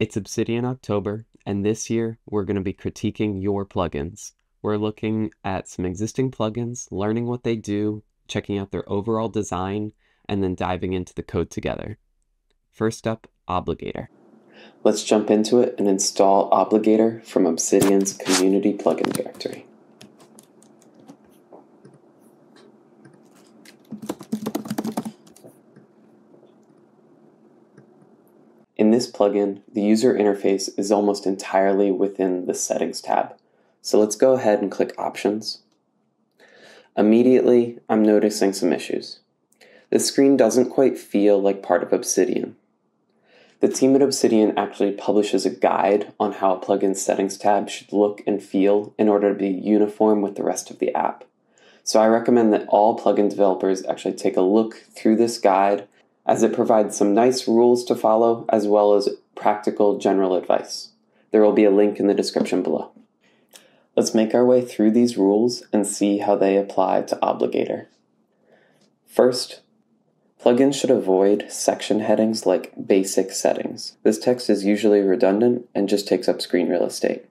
It's Obsidian October, and this year we're going to be critiquing your plugins. We're looking at some existing plugins, learning what they do, checking out their overall design, and then diving into the code together. First up, Obligator. Let's jump into it and install Obligator from Obsidian's community plugin directory. In this plugin, the user interface is almost entirely within the Settings tab. So let's go ahead and click Options. Immediately, I'm noticing some issues. The screen doesn't quite feel like part of Obsidian. The team at Obsidian actually publishes a guide on how a plugin's settings tab should look and feel in order to be uniform with the rest of the app. So I recommend that all plugin developers actually take a look through this guide as it provides some nice rules to follow as well as practical general advice. There will be a link in the description below. Let's make our way through these rules and see how they apply to Obligator. First, plugins should avoid section headings like basic settings. This text is usually redundant and just takes up screen real estate.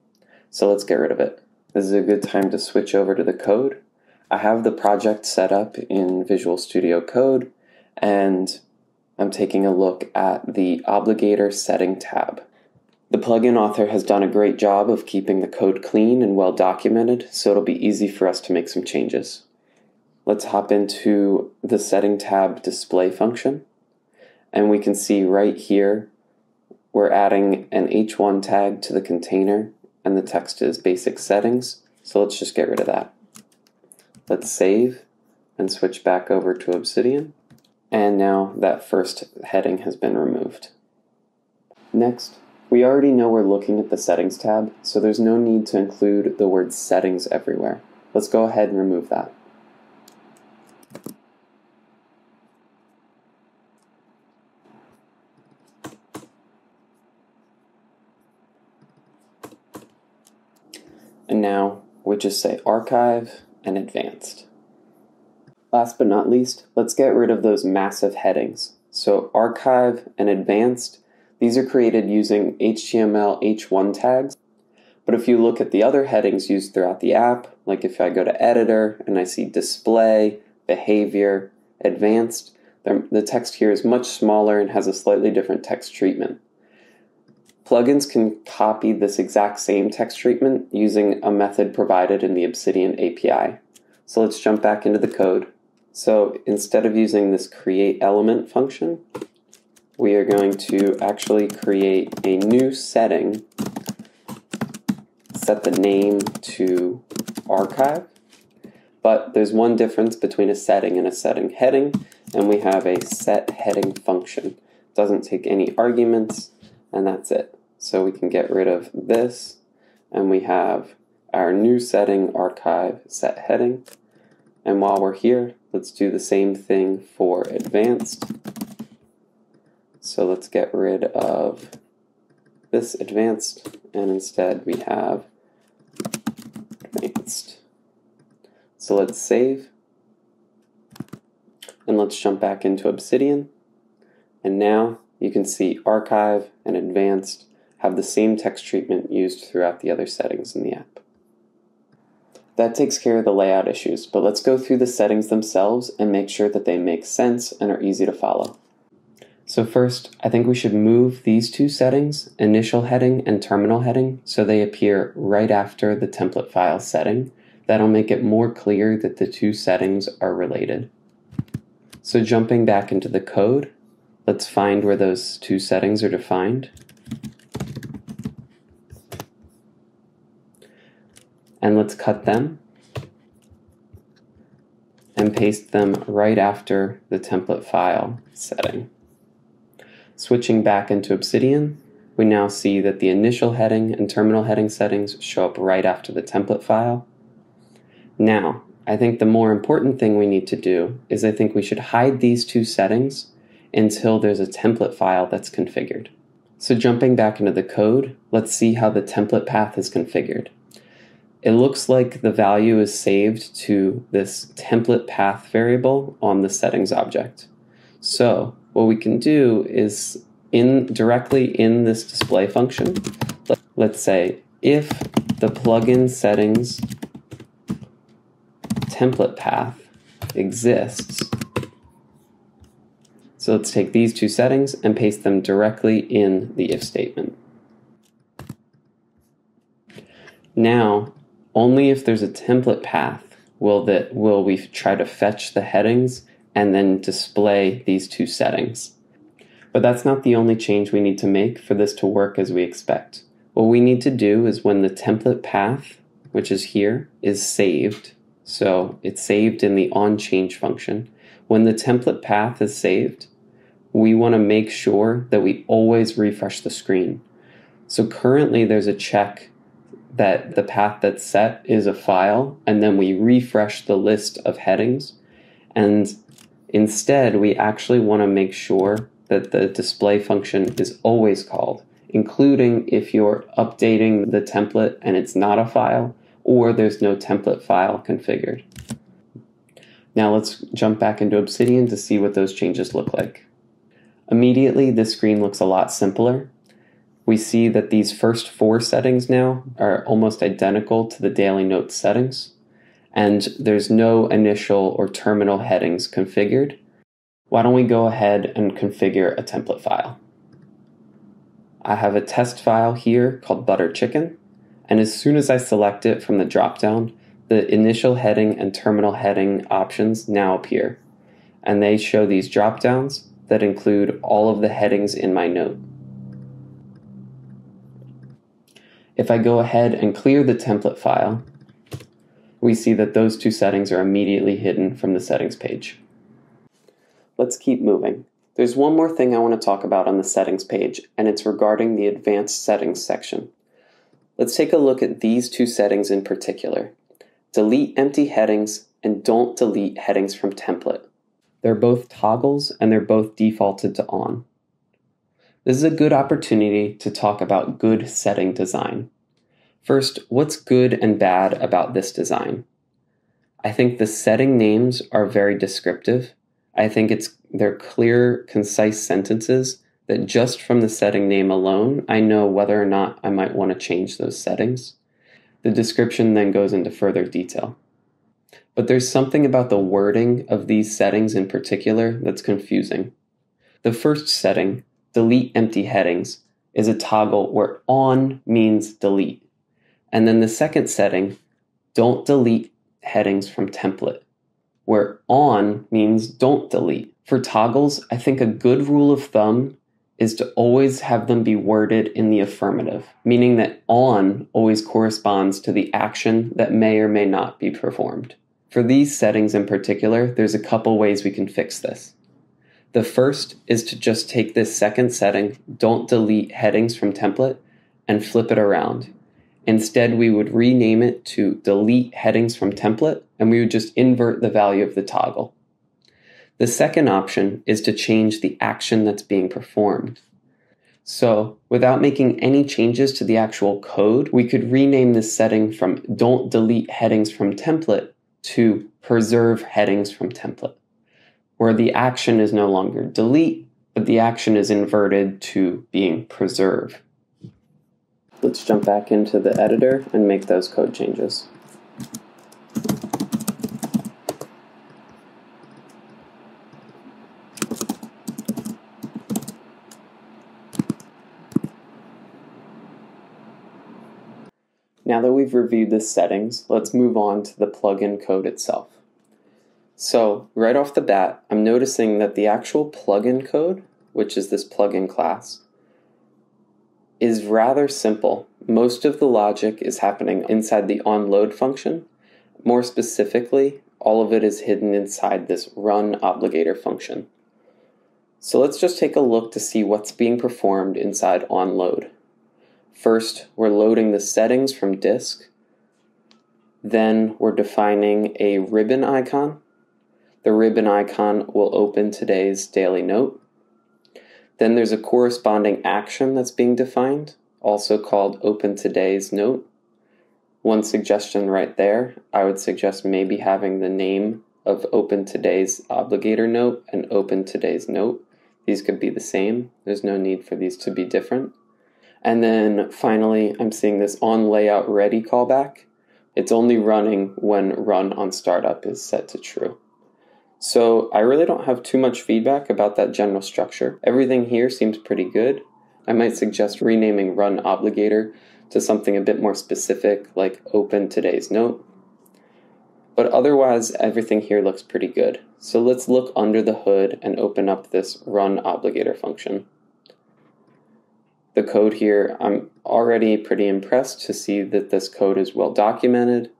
So let's get rid of it. This is a good time to switch over to the code. I have the project set up in Visual Studio Code and I'm taking a look at the Obligator Setting tab. The plugin author has done a great job of keeping the code clean and well documented, so it'll be easy for us to make some changes. Let's hop into the Setting tab display function, and we can see right here we're adding an h1 tag to the container, and the text is basic settings, so let's just get rid of that. Let's save and switch back over to Obsidian. And now that first heading has been removed. Next, we already know we're looking at the Settings tab, so there's no need to include the word Settings everywhere. Let's go ahead and remove that. And now we just say Archive and Advanced. Last but not least, let's get rid of those massive headings. So archive and advanced, these are created using HTML h1 tags. But if you look at the other headings used throughout the app, like if I go to editor and I see display, behavior, advanced, the text here is much smaller and has a slightly different text treatment. Plugins can copy this exact same text treatment using a method provided in the Obsidian API. So let's jump back into the code so instead of using this create element function, we are going to actually create a new setting, set the name to archive, but there's one difference between a setting and a setting heading, and we have a set heading function. It doesn't take any arguments, and that's it. So we can get rid of this, and we have our new setting archive set heading. And while we're here, let's do the same thing for advanced. So let's get rid of this advanced, and instead we have advanced. So let's save, and let's jump back into Obsidian. And now you can see archive and advanced have the same text treatment used throughout the other settings in the app. That takes care of the layout issues, but let's go through the settings themselves and make sure that they make sense and are easy to follow. So first, I think we should move these two settings, initial heading and terminal heading, so they appear right after the template file setting. That'll make it more clear that the two settings are related. So jumping back into the code, let's find where those two settings are defined. And let's cut them and paste them right after the template file setting. Switching back into Obsidian, we now see that the initial heading and terminal heading settings show up right after the template file. Now, I think the more important thing we need to do is I think we should hide these two settings until there's a template file that's configured. So jumping back into the code, let's see how the template path is configured it looks like the value is saved to this template path variable on the settings object. So what we can do is in directly in this display function, let's say if the plugin settings template path exists. So let's take these two settings and paste them directly in the if statement. Now, only if there's a template path will that will we try to fetch the headings and then display these two settings. But that's not the only change we need to make for this to work as we expect. What we need to do is when the template path, which is here, is saved, so it's saved in the onChange function. When the template path is saved, we want to make sure that we always refresh the screen. So currently there's a check that the path that's set is a file, and then we refresh the list of headings. And instead, we actually want to make sure that the display function is always called, including if you're updating the template and it's not a file, or there's no template file configured. Now let's jump back into Obsidian to see what those changes look like. Immediately, this screen looks a lot simpler. We see that these first four settings now are almost identical to the daily notes settings, and there's no initial or terminal headings configured. Why don't we go ahead and configure a template file? I have a test file here called butter chicken, and as soon as I select it from the dropdown, the initial heading and terminal heading options now appear, and they show these dropdowns that include all of the headings in my note. If I go ahead and clear the template file, we see that those two settings are immediately hidden from the settings page. Let's keep moving. There's one more thing I want to talk about on the settings page, and it's regarding the advanced settings section. Let's take a look at these two settings in particular. Delete empty headings and don't delete headings from template. They're both toggles and they're both defaulted to on. This is a good opportunity to talk about good setting design. First, what's good and bad about this design? I think the setting names are very descriptive. I think it's they're clear, concise sentences that just from the setting name alone, I know whether or not I might want to change those settings. The description then goes into further detail. But there's something about the wording of these settings in particular that's confusing. The first setting, delete empty headings, is a toggle where on means delete. And then the second setting, don't delete headings from template, where on means don't delete. For toggles, I think a good rule of thumb is to always have them be worded in the affirmative, meaning that on always corresponds to the action that may or may not be performed. For these settings in particular, there's a couple ways we can fix this. The first is to just take this second setting, don't delete headings from template, and flip it around. Instead, we would rename it to delete headings from template, and we would just invert the value of the toggle. The second option is to change the action that's being performed. So, without making any changes to the actual code, we could rename this setting from don't delete headings from template to preserve headings from template, where the action is no longer delete, but the action is inverted to being preserve. Let's jump back into the editor and make those code changes. Now that we've reviewed the settings, let's move on to the plugin code itself. So right off the bat, I'm noticing that the actual plugin code, which is this plugin class, is rather simple. Most of the logic is happening inside the onload function. More specifically, all of it is hidden inside this run obligator function. So let's just take a look to see what's being performed inside onload. First, we're loading the settings from disk. Then we're defining a ribbon icon. The ribbon icon will open today's daily note. Then there's a corresponding action that's being defined, also called open today's note. One suggestion right there, I would suggest maybe having the name of open today's obligator note and open today's note. these could be the same. There's no need for these to be different. And then finally, I'm seeing this on layout ready callback. It's only running when run on startup is set to true. So I really don't have too much feedback about that general structure. Everything here seems pretty good. I might suggest renaming run obligator to something a bit more specific like open today's note. But otherwise, everything here looks pretty good. So let's look under the hood and open up this run obligator function the code here, I'm already pretty impressed to see that this code is well documented. It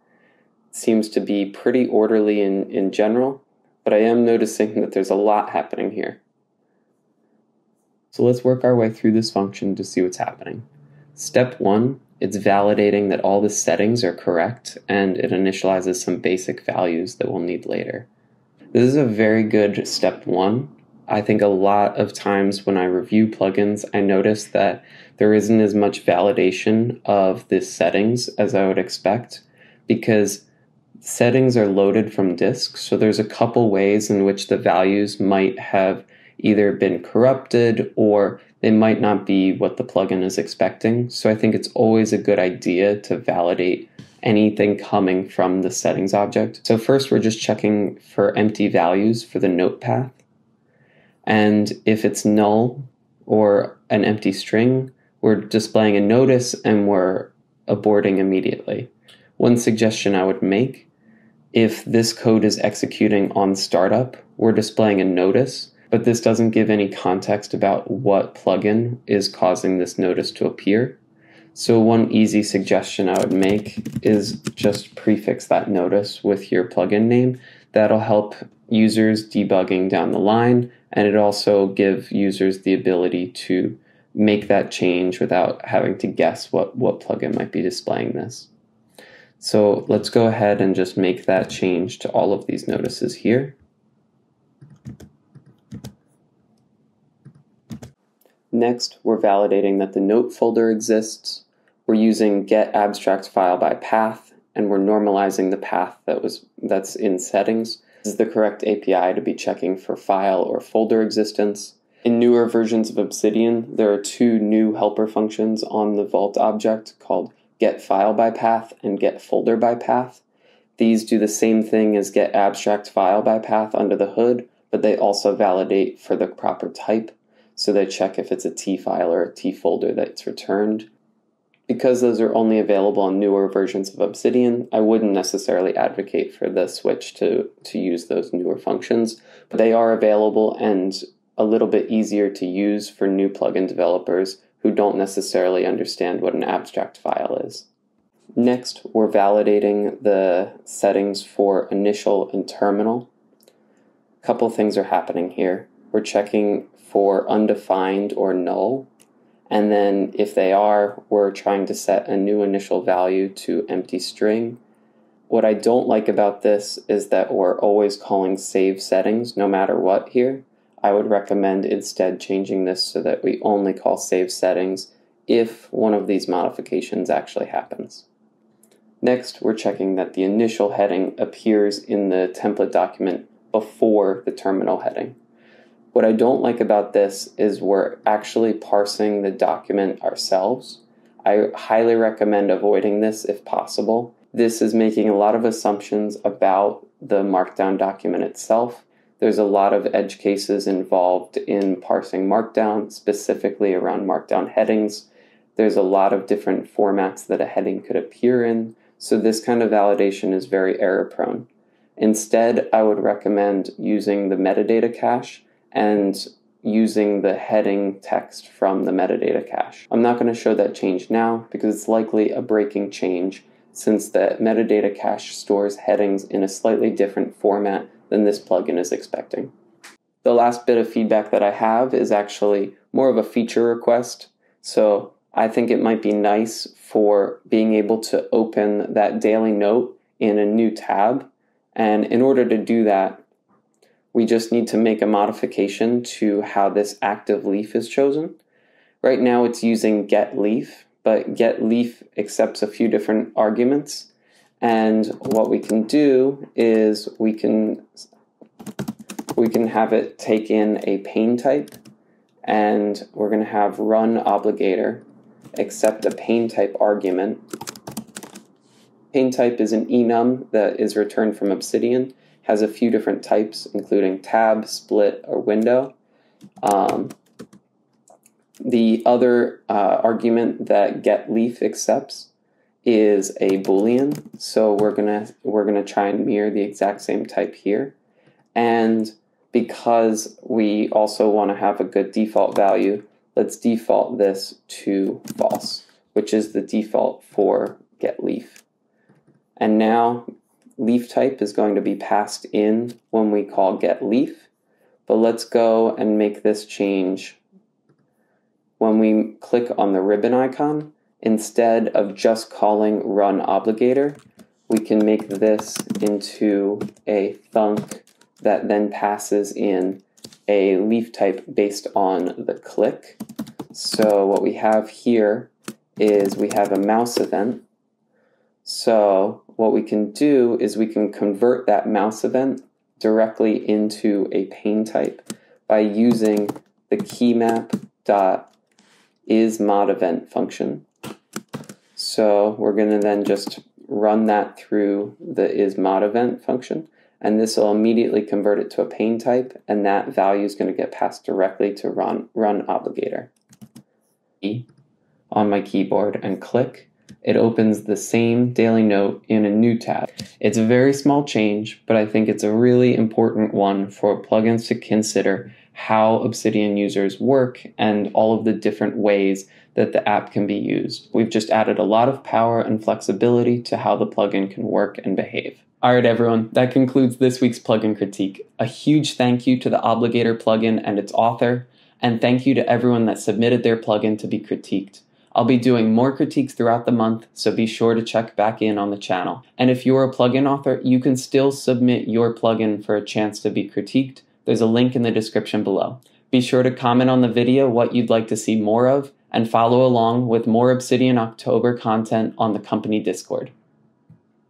seems to be pretty orderly in, in general, but I am noticing that there's a lot happening here. So let's work our way through this function to see what's happening. Step one, it's validating that all the settings are correct and it initializes some basic values that we'll need later. This is a very good step one I think a lot of times when I review plugins, I notice that there isn't as much validation of the settings as I would expect because settings are loaded from disk. So there's a couple ways in which the values might have either been corrupted or they might not be what the plugin is expecting. So I think it's always a good idea to validate anything coming from the settings object. So first we're just checking for empty values for the note path. And if it's null or an empty string, we're displaying a notice and we're aborting immediately. One suggestion I would make if this code is executing on startup, we're displaying a notice, but this doesn't give any context about what plugin is causing this notice to appear. So, one easy suggestion I would make is just prefix that notice with your plugin name. That'll help users debugging down the line and it also give users the ability to make that change without having to guess what, what plugin might be displaying this. So let's go ahead and just make that change to all of these notices here. Next, we're validating that the note folder exists. We're using get abstract file by path, and we're normalizing the path that was that's in settings this is the correct API to be checking for file or folder existence. In newer versions of Obsidian, there are two new helper functions on the Vault object called get file by path and get folder by path. These do the same thing as get abstract file by path under the hood, but they also validate for the proper type. So they check if it's a T file or a T folder that's returned because those are only available on newer versions of Obsidian, I wouldn't necessarily advocate for the switch to, to use those newer functions, but they are available and a little bit easier to use for new plugin developers who don't necessarily understand what an abstract file is. Next, we're validating the settings for initial and terminal. A couple things are happening here. We're checking for undefined or null and then if they are, we're trying to set a new initial value to empty string. What I don't like about this is that we're always calling save settings no matter what here. I would recommend instead changing this so that we only call save settings if one of these modifications actually happens. Next, we're checking that the initial heading appears in the template document before the terminal heading. What I don't like about this is we're actually parsing the document ourselves. I highly recommend avoiding this if possible. This is making a lot of assumptions about the Markdown document itself. There's a lot of edge cases involved in parsing Markdown, specifically around Markdown headings. There's a lot of different formats that a heading could appear in, so this kind of validation is very error prone. Instead, I would recommend using the metadata cache and using the heading text from the metadata cache. I'm not going to show that change now because it's likely a breaking change since the metadata cache stores headings in a slightly different format than this plugin is expecting. The last bit of feedback that I have is actually more of a feature request. So I think it might be nice for being able to open that daily note in a new tab. And in order to do that, we just need to make a modification to how this active leaf is chosen. Right now it's using get leaf, but get leaf accepts a few different arguments. And what we can do is we can we can have it take in a pane type. and we're going to have run obligator accept a pane type argument. Pane type is an enum that is returned from Obsidian, has a few different types, including tab, split, or window. Um, the other uh, argument that getLeaf accepts is a boolean, so we're gonna we're gonna try and mirror the exact same type here. And because we also want to have a good default value, let's default this to false, which is the default for getLeaf. And now leaf type is going to be passed in when we call getLeaf, but let's go and make this change when we click on the ribbon icon, instead of just calling run obligator, we can make this into a thunk that then passes in a leaf type based on the click. So what we have here is we have a mouse event. So what we can do is we can convert that mouse event directly into a pane type by using the keymap dot is mod event function. So we're going to then just run that through the is mod event function and this will immediately convert it to a pane type and that value is going to get passed directly to run, run obligator. E On my keyboard and click, it opens the same daily note in a new tab. It's a very small change, but I think it's a really important one for plugins to consider how Obsidian users work and all of the different ways that the app can be used. We've just added a lot of power and flexibility to how the plugin can work and behave. All right, everyone, that concludes this week's plugin critique. A huge thank you to the Obligator plugin and its author, and thank you to everyone that submitted their plugin to be critiqued. I'll be doing more critiques throughout the month, so be sure to check back in on the channel. And if you're a plugin author, you can still submit your plugin for a chance to be critiqued there's a link in the description below. Be sure to comment on the video what you'd like to see more of, and follow along with more Obsidian October content on the company Discord.